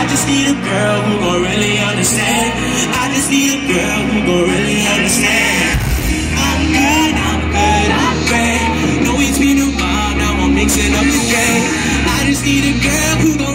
I just need a girl who gon' really understand. I just need a girl who gon' really understand. I'm good, I'm good, I'm great. No, it's been a while, now I'm mixing up the game. I just need a girl who gon'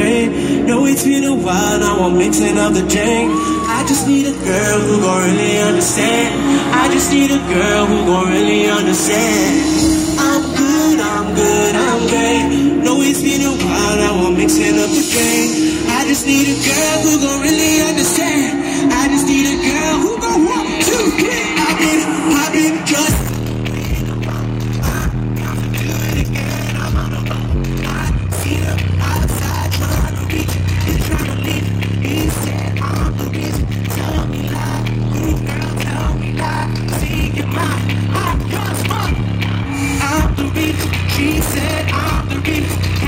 I'm. Know it's been a while, now I'm mixing up the drink. I just need a girl who gon' really understand. I just need a girl who gon' really understand. I'm good, I'm good, I'm great. Know it's been a while, now I'm mixing up the drink. I just need a girl who gon' really understand. I'm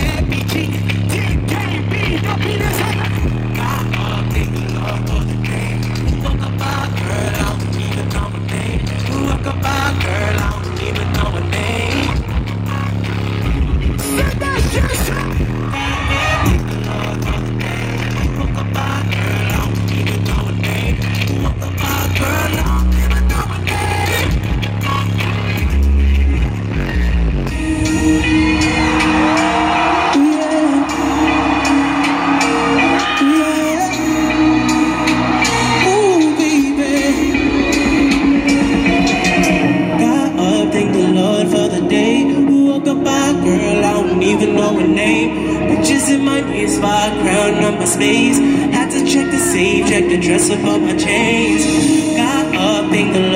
don't know her name. Bitches in my knees, five crown on my space. Had to check the safe, check the dress above my chains. Got up, thank the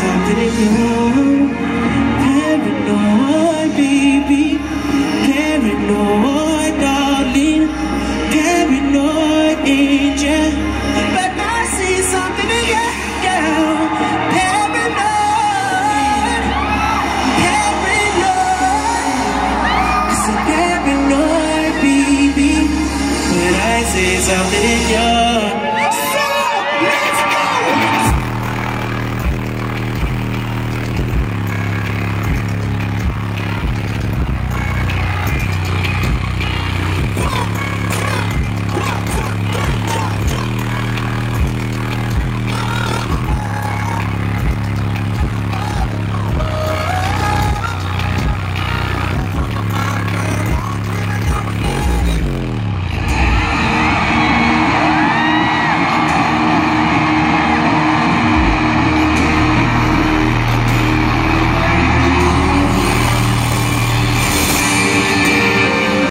something Paranoid, baby Paranoid, darling Paranoid, angel But I see something in you, girl Paranoid paranoid, baby But I see something in you